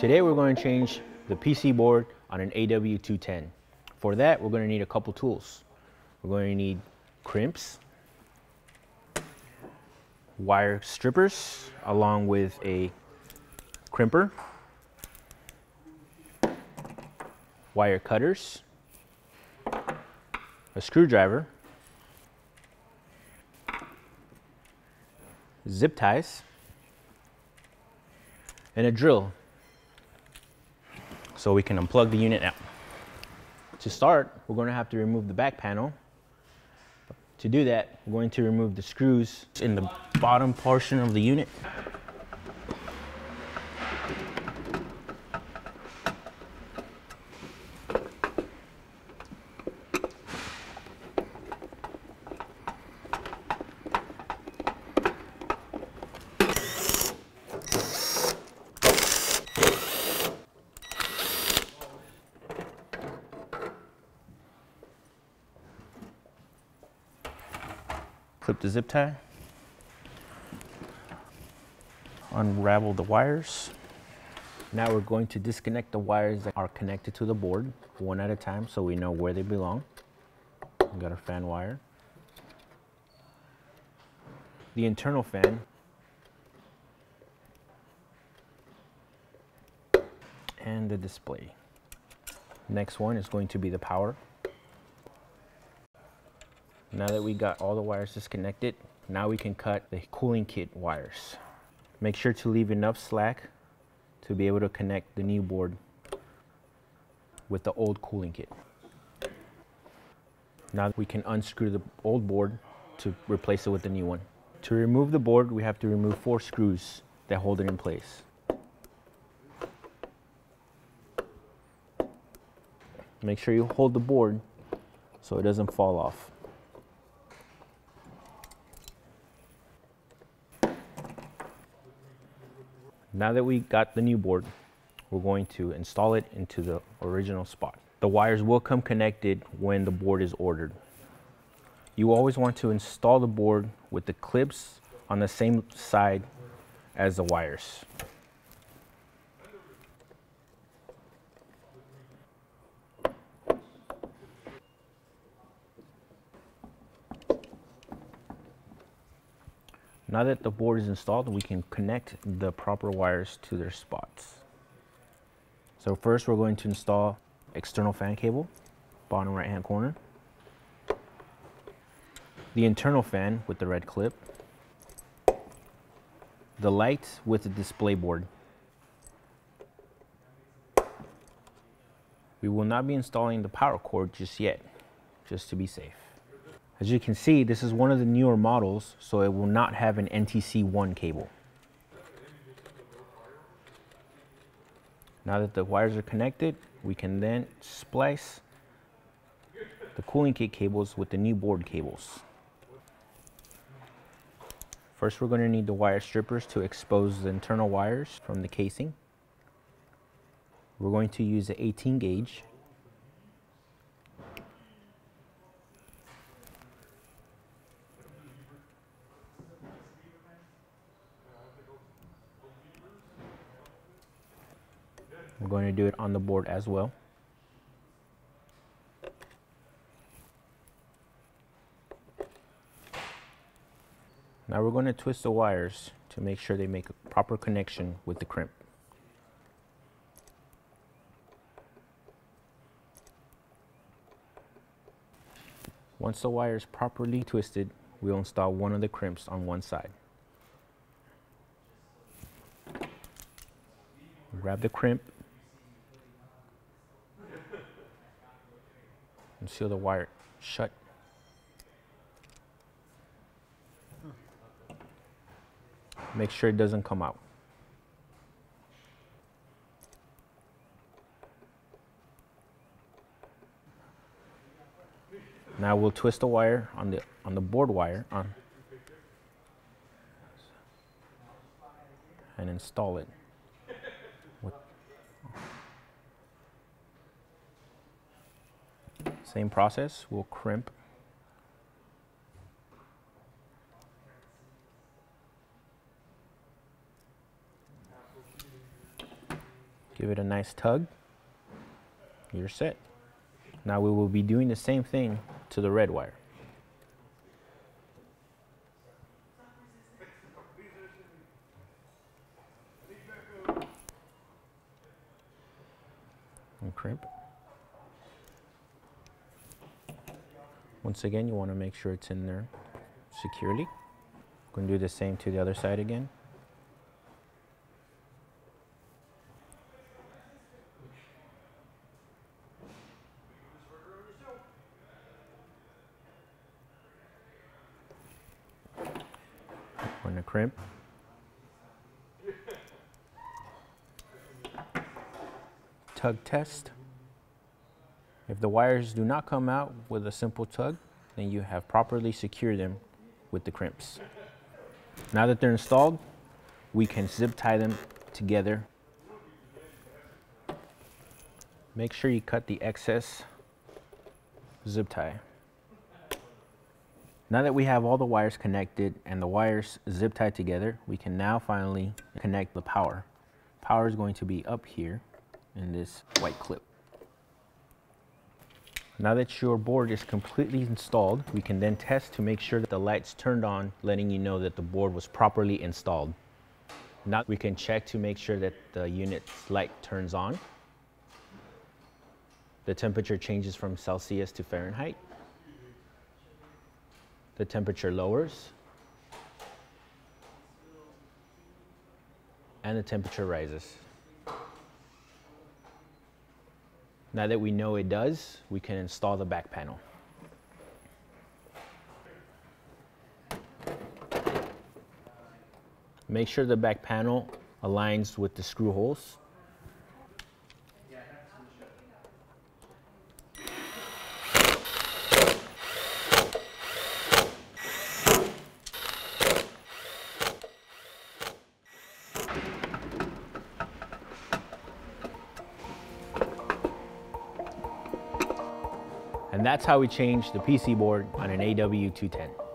Today we're going to change the PC board on an AW210. For that, we're going to need a couple tools. We're going to need crimps, wire strippers, along with a crimper, wire cutters, a screwdriver, zip ties, and a drill so we can unplug the unit out. To start, we're going to have to remove the back panel. To do that, we're going to remove the screws in the bottom portion of the unit. Clip the zip tie, unravel the wires. Now we're going to disconnect the wires that are connected to the board one at a time so we know where they belong. We got our fan wire. The internal fan. And the display. Next one is going to be the power. Now that we got all the wires disconnected, now we can cut the cooling kit wires. Make sure to leave enough slack to be able to connect the new board with the old cooling kit. Now we can unscrew the old board to replace it with the new one. To remove the board, we have to remove four screws that hold it in place. Make sure you hold the board so it doesn't fall off. Now that we got the new board, we're going to install it into the original spot. The wires will come connected when the board is ordered. You always want to install the board with the clips on the same side as the wires. Now that the board is installed, we can connect the proper wires to their spots. So first we're going to install external fan cable, bottom right hand corner. The internal fan with the red clip. The light with the display board. We will not be installing the power cord just yet, just to be safe. As you can see, this is one of the newer models, so it will not have an NTC1 cable. Now that the wires are connected, we can then splice the cooling kit cables with the new board cables. First, we're going to need the wire strippers to expose the internal wires from the casing. We're going to use the 18 gauge I'm going to do it on the board as well. Now we're going to twist the wires to make sure they make a proper connection with the crimp. Once the wire is properly twisted, we'll install one of the crimps on one side. Grab the crimp and seal the wire shut. Make sure it doesn't come out. Now we'll twist the wire on the on the board wire on and install it. Same process, we'll crimp. Give it a nice tug. You're set. Now we will be doing the same thing to the red wire. And crimp. Once again, you want to make sure it's in there securely. Going to do the same to the other side again. Going to crimp. Tug test. If the wires do not come out with a simple tug, then you have properly secured them with the crimps. Now that they're installed, we can zip tie them together. Make sure you cut the excess zip tie. Now that we have all the wires connected and the wires zip tied together, we can now finally connect the power. Power is going to be up here in this white clip. Now that your board is completely installed, we can then test to make sure that the lights turned on, letting you know that the board was properly installed. Now we can check to make sure that the unit's light turns on. The temperature changes from Celsius to Fahrenheit. The temperature lowers. And the temperature rises. Now that we know it does, we can install the back panel. Make sure the back panel aligns with the screw holes. And that's how we changed the PC board on an AW210.